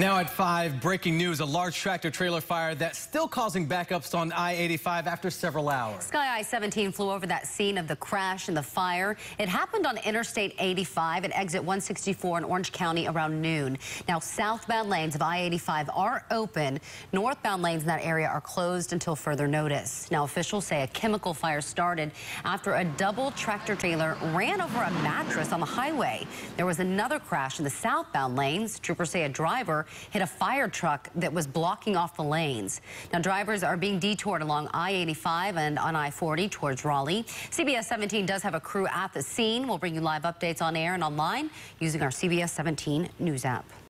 Now at 5, breaking news, a large tractor trailer fire that's still causing backups on I-85 after several hours. Sky I-17 flew over that scene of the crash and the fire. It happened on Interstate 85 at exit 164 in Orange County around noon. Now southbound lanes of I-85 are open. Northbound lanes in that area are closed until further notice. Now officials say a chemical fire started after a double tractor trailer ran over a mattress on the highway. There was another crash in the southbound lanes. Troopers say a driver hit a fire truck that was blocking off the lanes. Now, drivers are being detoured along I-85 and on I-40 towards Raleigh. CBS 17 does have a crew at the scene. We'll bring you live updates on air and online using our CBS 17 News app.